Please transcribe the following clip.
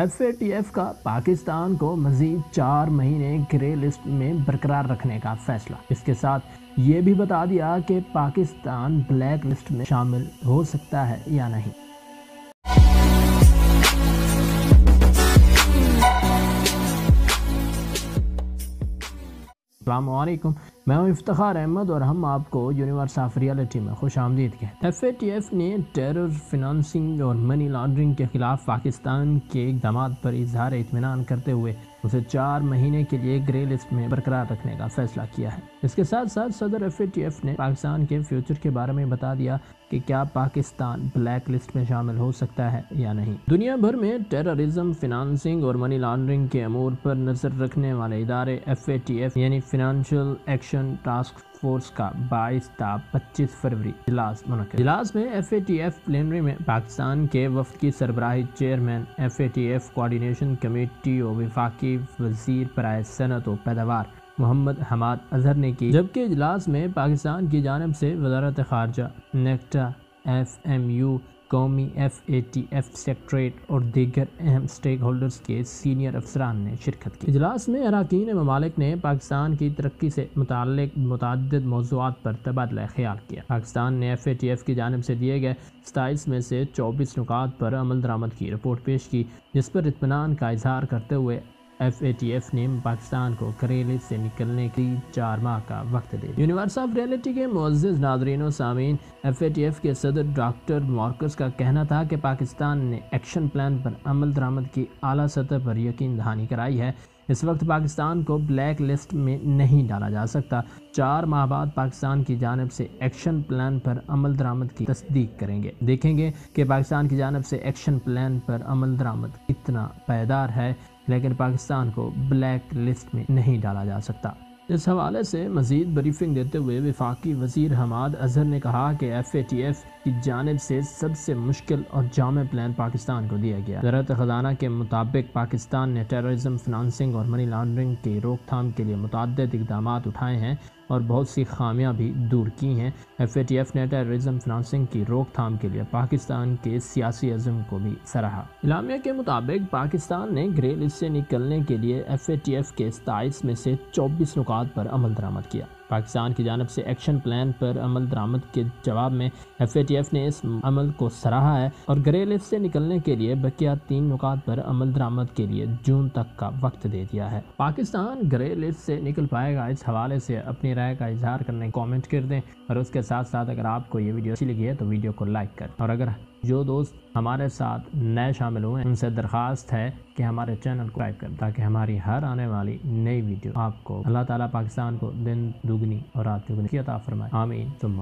F A T F का पाकिस्तान को मजीद चार महीने ग्रे लिस्ट में बरकरार रखने का फैसला। इसके साथ ये भी बता दिया कि पाकिस्तान ब्लैक लिस्ट में शामिल हो सकता है या नहीं। अल्लाम मैं हूँ इफ्तार अहमद और हम आपको यूनिवर्स ऑफ़ रियलिटी में खुश आमदीद हैं। एफ़ ए टी एफ़ ने टेरर फिनंसिंग और मनी लॉन्ड्रिंग के खिलाफ पाकिस्तान के इकदाम पर इजहार इतमान करते हुए उसे चार महीने के लिए ग्रे लिस्ट में बरकरार रखने का फैसला किया है। इसके साथ साथ सदर एफ़ ने पाकिस्तान के फ्यूचर के बारे में बता दिया कि क्या पाकिस्तान ब्लैक लिस्ट में शामिल हो सकता है या नहीं। दुनिया भर में टेररिज्म फिनंसिंग और मनी लॉन्ड्रिंग के अमूर पर नज़र रखने वाले इदारे एफ़ यानी फिनेंशियल एक्शन टास्क फोर्स का बाईस ता पच्चीस फरवरी, इजलास मुनद इजलास में F A T F plenary में पाकिस्तान के वफद की सरबराही chairman F A T F coordination committee और विफाकी वज़ीर पराय सनत और पैदावार, मोहम्मद हमाद अजहर ने की। जबकि इजलास में पाकिस्तान की जानब से वजारत खारजा, नेक्टा एफ़ एम यू कौमी F A T F secret और दीगर अहम स्टेक होल्डर्स के सीनियर अफसरान ने शिरकत की। इजलास में अरकान ममालिक ने पाकिस्तान की तरक्की से मुतल मुतद मौजूद पर तबादला ख्याल किया। पाकिस्तान ने एफ़ ए टी एफ़ की जानब से दिए गए सताईस में से चौबीस नुकात पर अमल दरामद की रिपोर्ट पेश की, जिस पर इतमान का इजहार करते हुए एफ़ ए टी एफ़ ने पाकिस्तान को करेले से निकलने की चार माह का वक्त दे यूनिवर्स ऑफ़ रियलिटी के मुज्ज नाजरीन सामीन एफ़ ए टी एफ़ के सदर डॉक्टर मार्कस का कहना था कि पाकिस्तान ने एक्शन प्लान पर अमल दरामद की अली सतह पर यकीन दहानी कराई है। इस वक्त पाकिस्तान को ब्लैक लिस्ट में नहीं डाला जा सकता। चार माह बाद पाकिस्तान की जानब से एक्शन प्लान पर अमल दरामद की तस्दीक करेंगे। देखेंगे कि पाकिस्तान की जानब से एक्शन प्लान पर अमल दरामद कितना पायदार है। लेकिन पाकिस्तान को ब्लैक लिस्ट में नहीं डाला जा सकता। इस हवाले से मजीद ब्रीफिंग देते हुए विफाकी वज़ीर हमाद अजहर ने कहा कि एफ़ ए टी एफ़ की जानब से सबसे मुश्किल और जाम प्लान पाकिस्तान को दिया गया। जरत ख़जाना के मुताबिक पाकिस्तान ने टेररिज्म फिनंसिंग और मनी लॉन्ड्रिंग की रोकथाम के लिए मुतद इकदाम उठाए हैं। और बहुत सी खामियाँ भी दूर की हैं। एफ़ ए टी एफ़ ने टेररिज्म फिनंसिंग की रोकथाम के लिए पाकिस्तान के सियासी अज़म को भी सराहा। इलामिया के मुताबिक पाकिस्तान ने ग्रे लिस्ट से निकलने के लिए एफ़ ए टी एफ़ के सताईस में से चौबीस नुकात पर अमल दरामद किया। पाकिस्तान की जानब से एक्शन प्लान पर अमल दरामद के जवाब में एफ़ ए टी एफ़ ने इस अमल को सराहा है और ग्रे लिस्ट से निकलने के लिए बकिया तीन नुकात पर अमल दरामद के लिए जून तक का वक्त दे दिया है। पाकिस्तान ग्रे लिस्ट से निकल पाएगा, इस हवाले से अपनी राय का इजहार करने, कॉमेंट कर दें और उसके साथ साथ अगर आपको ये वीडियो अच्छी लगी है तो वीडियो को लाइक कर और अगर जो दोस्त हमारे साथ नए शामिल हुए हैं, उनसे दरख्वास्त है कि हमारे चैनल को सब्सक्राइब करें, ताकि हमारी हर आने वाली नई वीडियो आपको अल्लाह ताला पाकिस्तान को दिन दुगनी और रात दुगनी की अता फरमाए। आमीन। तुम